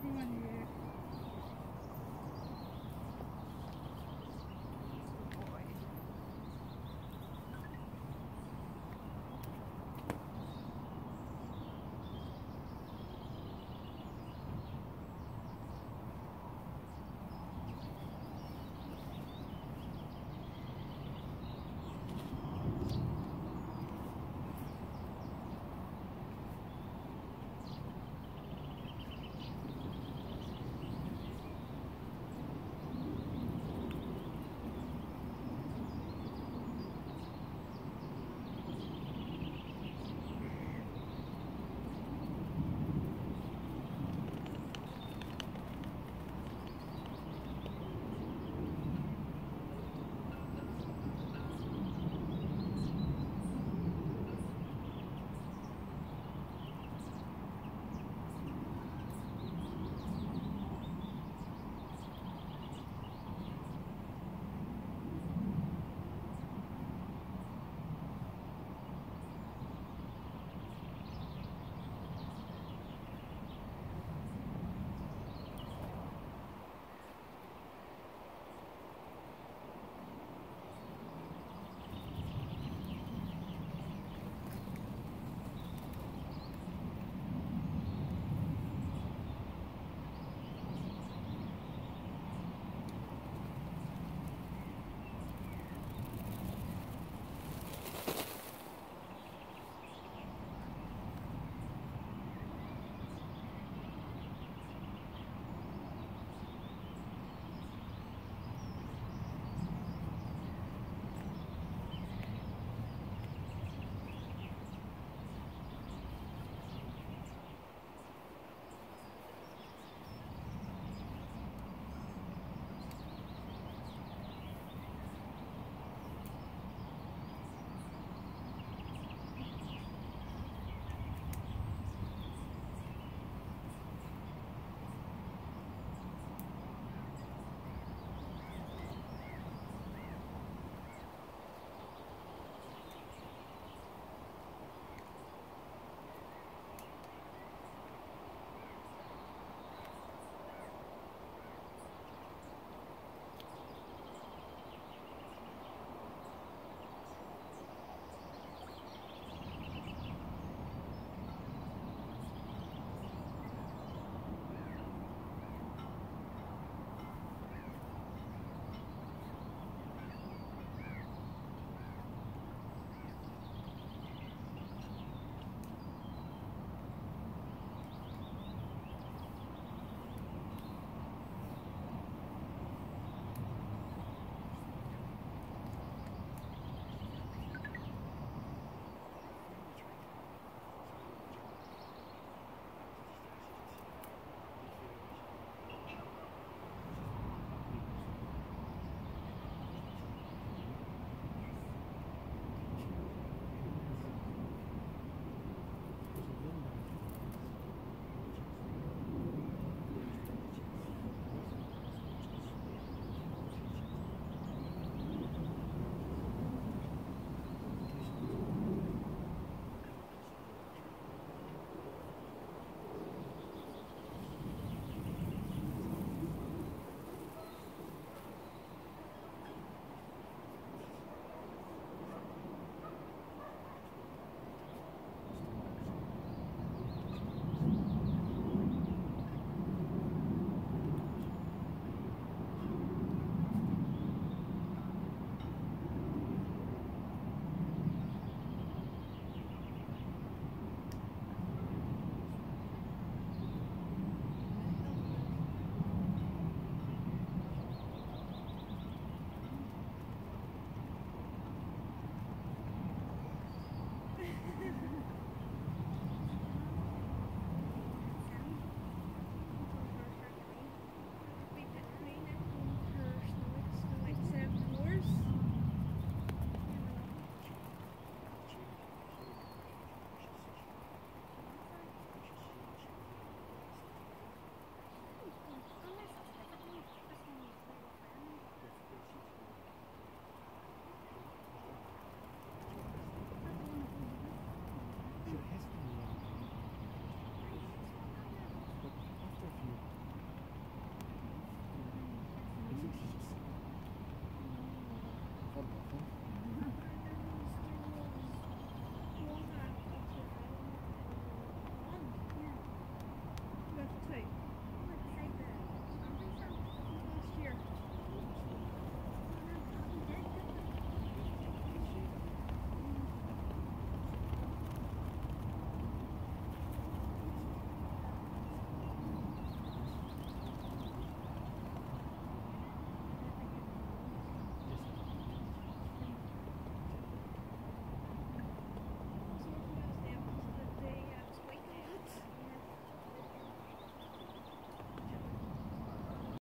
ที่มั